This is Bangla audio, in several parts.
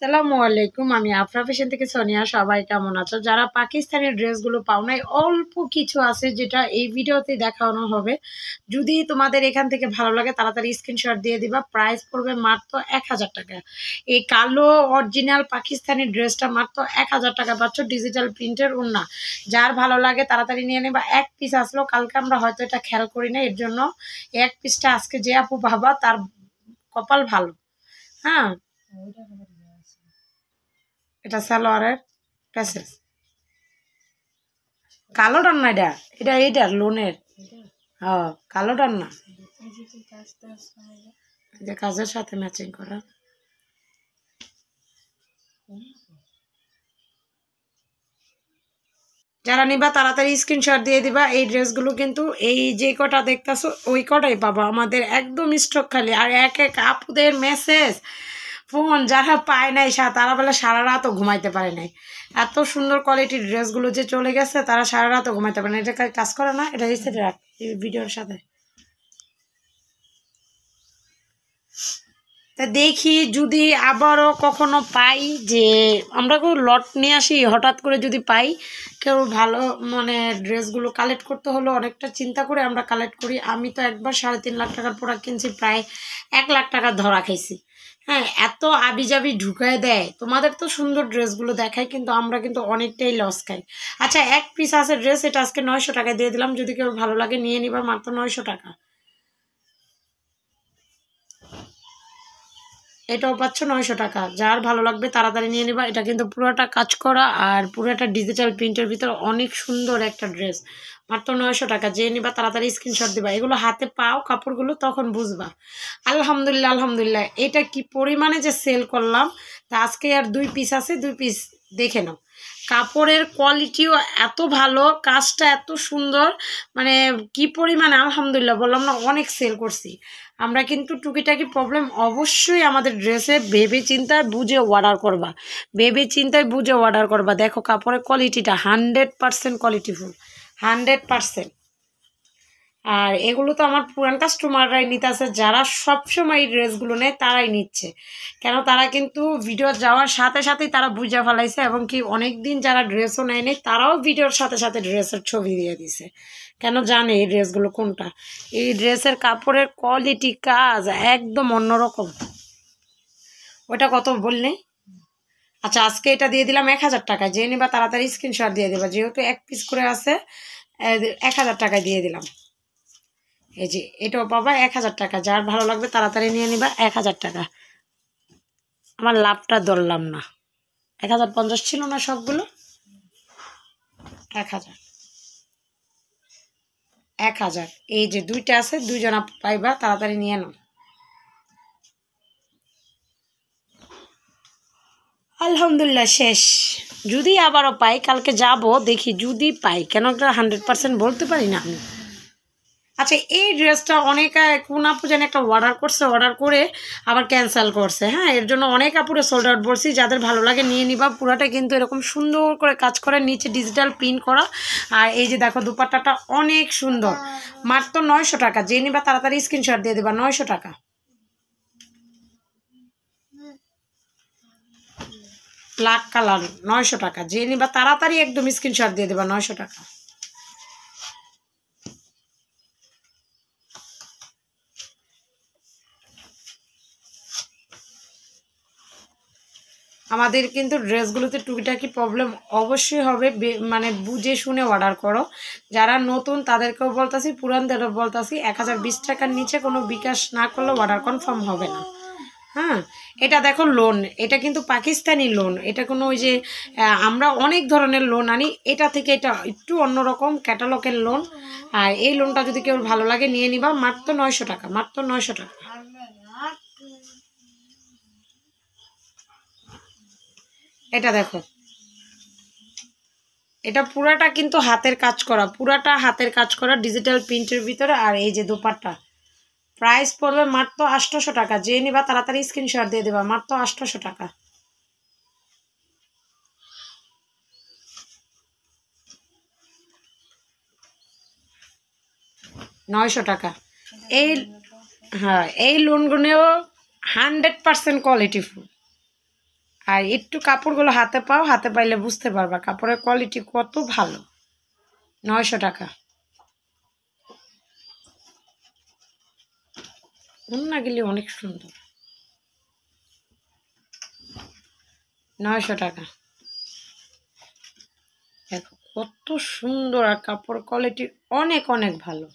আসসালামু আলাইকুম, আমি আফরা ফ্যাশন থেকে সোনিয়া। সবাই কেমন আছো? যারা পাকিস্তানি ড্রেসগুলো পাও নাই, অল্প কিছু আছে যেটা এই ভিডিওতে দেখানো হবে। যদি তোমাদের এখান থেকে ভালো লাগে, তাড়াতাড়ি স্ক্রিনশট দিয়ে দিবা। প্রাইস পড়বে মাত্র এক হাজার টাকা। এই কালো অরিজিনাল পাকিস্তানি ড্রেসটা মাত্র এক হাজার টাকা পাচ্ছ ডিজিটাল প্রিন্টের উন্না। যার ভালো লাগে, তাড়াতাড়ি নিয়ে নেবা। এক পিস আসলো, কালকে আমরা হয়তো এটা খেয়াল করি না, এর জন্য এক পিসটা আজকে যে আপু ভাবা তার কপাল ভালো। হ্যাঁ? এটা সালোয়ারের প্যাসেজ কালোটার না এটা? এটা এইটার, লোনের? হ্যাঁ কালোটার না? এই যে কাজের সাথে ম্যাচিং করা। যারা নিবা, তাড়াতাড়ি স্ক্রিনশট দিয়ে দিবা। এই ড্রেসগুলো কিন্তু এই যে কটা দেখতেছো, ওই কটাই পাবা। আমাদের একদম স্টক খালি। আর এক এক আপুদের মেসেজ ফোন, যারা পায় নাই, সা তারা বলে সারা রাতও ঘুমাইতে পারে নাই। এত সুন্দর কোয়ালিটির ড্রেসগুলো যে চলে গেছে, তারা সারা রাতও ঘুমাইতে পারে না এটা কাজ করে না, এটা এসে রাখ, এই ভিডিওর সাথে। তা দেখি যদি আবারও কখনো পাই যে, আমরা কেউ লট নিয়ে আসি, হঠাৎ করে যদি পাই, কেউ ভালো মানে ড্রেসগুলো কালেক্ট করতে হলে, অনেকটা চিন্তা করে আমরা কালেক্ট করি। আমি তো একবার সাড়ে তিন লাখ টাকার প্রোডাক্ট কিনছি, প্রায় এক লাখ টাকা ধরা খাইছি। হ্যাঁ এত আবিজাবি ঢুকায় দেয়। তোমাদের তো সুন্দর ড্রেসগুলো দেখায়, কিন্তু আমরা কিন্তু অনেকটাই লস খাই। আচ্ছা এক পিস আছে ড্রেস এটা আজকে নয়শো টাকায় দিয়ে দিলাম। যদি কেউ ভালো লাগে, নিয়ে নিবার মাত্র নয়শো টাকা। এটাও পাচ্ছ নয়শো টাকা। যার ভালো লাগবে তাড়াতাড়ি নিয়ে নেবা। এটা কিন্তু পুরোটা কাজ করা আর পুরোটা ডিজিটাল প্রিন্টের ভিতরে অনেক সুন্দর একটা ড্রেস মাত্র নয়শো টাকা। যে নিবা, তাড়াতাড়ি স্ক্রিনশট দিবা। এগুলো হাতে পাও কাপড়গুলো, তখন বুঝবা। আলহামদুলিল্লাহ আলহামদুলিল্লাহ। এটা কি পরিমাণে যে সেল করলাম, তা আজকে আর দুই পিস আছে, দুই পিস দেখে নাও। কাপড়ের কোয়ালিটিও এত ভালো, কাজটা এত সুন্দর মানে কি পরিমাণে আলহামদুলিল্লাহ বললাম না, অনেক সেল করছি। আমরা কিন্তু টুকিটাকি প্রবলেম অবশ্যই আমাদের ড্রেসে ভেবে চিন্তায় বুঝে অর্ডার করবা। ভেবে চিন্তায় বুঝে অর্ডার করবা। দেখো কাপড়ের কোয়ালিটিটা হান্ড্রেড পারসেন্ট কোয়ালিটিফুল হান্ড্রেড পারসেন্ট আর এগুলো তো আমার পুরান কাস্টমাররাই নিতে নিতেছে, যারা সবসময় এই ড্রেসগুলো নেয় তারাই নিচ্ছে। কেন তারা কিন্তু ভিডিও যাওয়ার সাথে সাথেই তারা বুঝে ফেলাইছে এবং কি অনেক দিন যারা ড্রেসও নেয় নেই তারাও ভিডিওর সাথে সাথে ড্রেসের ছবি দিয়ে দিছে। কেন জানে এই ড্রেসগুলো কোনটা? এই ড্রেসের কাপড়ের কোয়ালিটি কাজ একদম অন্যরকম। ওটা কত বললে? আচ্ছা আজকে এটা দিয়ে দিলাম এক হাজার টাকা। যে নিবা তাড়াতাড়ি স্ক্রিনশট দিয়ে দেবা। যেহেতু এক পিস করে আছে এক হাজার টাকা দিয়ে দিলাম। এই যে, এটাও পাবা এক হাজার টাকা। যার ভালো লাগবে তাড়াতাড়ি নিয়ে নিবা এক হাজার টাকা। আমার লাভটা ধরলাম না। এক হাজার পঞ্চাশ ছিল না সবগুলো? এক হাজার। এক হাজার। এই যে দুইটা আছে, দুইজনা পাইবা, তাড়াতাড়ি নিয়ে নাও। আলহামদুলিল্লাহ, শেষ। যদি আবারও পাই, কালকে যাব, দেখি যদি পাই, কেন হান্ড্রেড পার্সেন্ট বলতে পারি না আমি? আচ্ছা এই ড্রেসটা অনেক, কোন আপু যেন একটা অর্ডার করছে অর্ডার করে আবার ক্যান্সেল করছে হ্যাঁ? এর জন্য অনেক আপুরে সোল্ড আউট বলছি, যাদের ভালো লাগে নিয়ে নিবা। পুরাটা কিন্তু এরকম সুন্দর করে কাজ করে, নিচে ডিজিটাল প্রিন্ট করা। আর এই যে দেখো, দুপাট্টাটা অনেক সুন্দর। মাত্র নয়শো টাকা। যে নিবা তাড়াতাড়ি স্ক্রিনশট দিয়ে দেবা, নয়শো টাকা। ব্ল্যাক কালার নয়শো টাকা। যে নিবা তাড়াতাড়ি একদম স্ক্রিনশট দিয়ে দেবা, নয়শো টাকা। আমাদের কিন্তু ড্রেসগুলোতে টুকিটাকি প্রবলেম অবশ্যই হবে। মানে বুঝে শুনে অর্ডার করো। যারা নতুন, তাদেরকেও বলতাছি, পুরানদেরও বলতাছি, এক হাজার বিশ টাকার নিচে কোনো বিকাশ না করলে অর্ডার কনফার্ম হবে না। হ্যাঁ এটা দেখো লোন এটা কিন্তু পাকিস্তানি লোন এটা কোনো ওই যে আমরা অনেক ধরনের লোন আনি, এটা থেকে এটা একটু অন্যরকম ক্যাটালগের লোন আর এই লোনটা যদি কেউ ভালো লাগে, নিয়ে নিবা, মাত্র নয়শো টাকা, মাত্র নয়শো টাকা। এটা দেখো। এটা পুরাটা কিন্তু হাতের কাজ করা, পুরাটা হাতের কাজ করা ডিজিটাল প্রিন্টের ভিতরে আর এই যে দোপাট্টা। প্রাইস পড়বে মাত্র আটশোশো টাকা, যে নিবা তাড়াতাড়ি স্ক্রিনশট দিয়ে দেবা, মাত্র আটশোশো টাকা। নয়শো টাকা। এই হ্যাঁ এই লোনগুলো হান্ড্রেড পার্সেন্ট কোয়ালিটিফুল আর একটু কাপড়গুলো হাতে পাও, হাতে পাইলে বুঝতে পারবা কাপড়ের কোয়ালিটি কত ভালো। নয়শো টাকা। না গেলে অনেক সুন্দর। নয়শো টাকা। দেখো কত সুন্দর আর কাপড় কোয়ালিটি অনেক অনেক ভালো।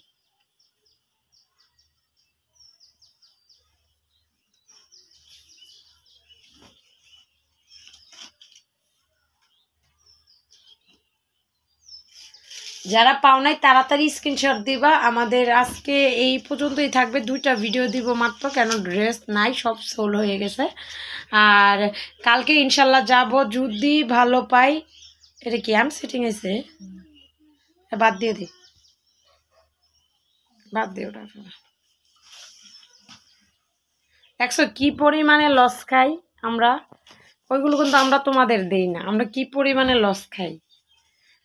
যারা পাও নাই, তাড়াতাড়ি স্ক্রিনশট দিবা। আমাদের আজকে এই পর্যন্তই থাকবে। দুইটা ভিডিও দিব মাত্র, কেন ড্রেস নাই, সব সোল হয়ে গেছে। আর কালকে ইনশাল্লাহ যাব, যদি ভালো পাই। এটা কি আম সিটিং আছে বাদ দিয়ে দিই বাদ দিয়ে ওটা। দেখছ, কি পরিমাণে লস খাই আমরা? ওইগুলো কিন্তু আমরা তোমাদের দেই না। আমরা কি পরিমাণে লস খাই?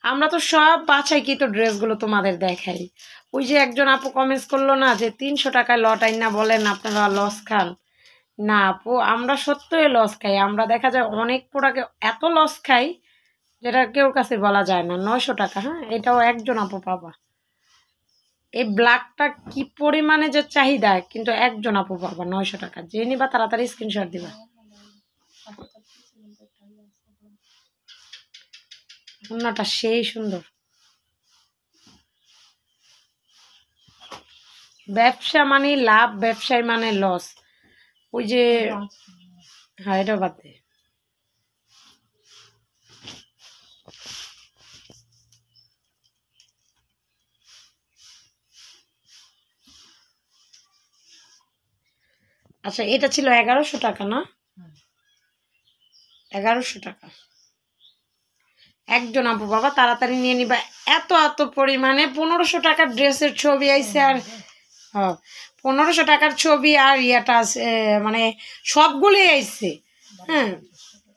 আমরা তো সব বাছাই কি তো ড্রেসগুলো তোমাদের দেখাই। ওই যে একজন আপু কমেন্টস করল না যে, তিনশো টাকায় লট আইন না বলেন, আপনারা লস খান। না আপু, আমরা সত্যই লস খাই। আমরা দেখা যায় অনেক প্রোডাক্টে এত লস খাই যেটা কেউ কাছে বলা যায় না। নয়শো টাকা হ্যাঁ? এটাও একজন আপু পাবা। এই ব্ল্যাকটা কি পরিমাণে যে চাহিদা, কিন্তু একজন আপু পাবা নয়শো টাকা। যে নিবা তাড়াতাড়ি স্ক্রিনশট দিবা। ওড়নাটা সেই সুন্দর। ব্যবসা মানে লাভ ব্যবসায় মানে লস ওই যে হ্যাঁ এটা বাদ দে আচ্ছা এটা ছিল এগারোশো টাকা না? এগারোশো টাকা। একজন আপু বাবা, তাড়াতাড়ি নিয়ে নিবা। এত এত পরিমাণে পনেরোশো টাকার ড্রেসের ছবি আইছে আর পনেরোশো টাকার ছবি আর ইয়েটা মানে সবগুলোই আইছে হ্যাঁ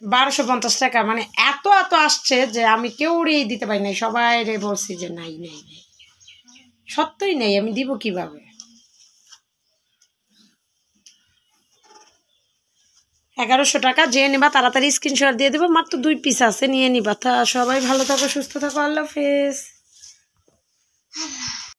বারোশো পঞ্চাশ টাকা। মানে এত এত আসছে যে আমি কেউ রেই দিতে পারি নাই। সবাই রে বলছি যে নাই নাই নাই। সত্যই নেই, আমি দিব কীভাবে? এগারোশো টাকা যে নেবা, তাড়াতাড়ি স্ক্রিনশট দিয়ে দেবো। মাত্র দুই পিস আছে, নিয়ে নিবা। তা সবাই ভালো থাকো, সুস্থ থাকো, আল্লাহ ফেস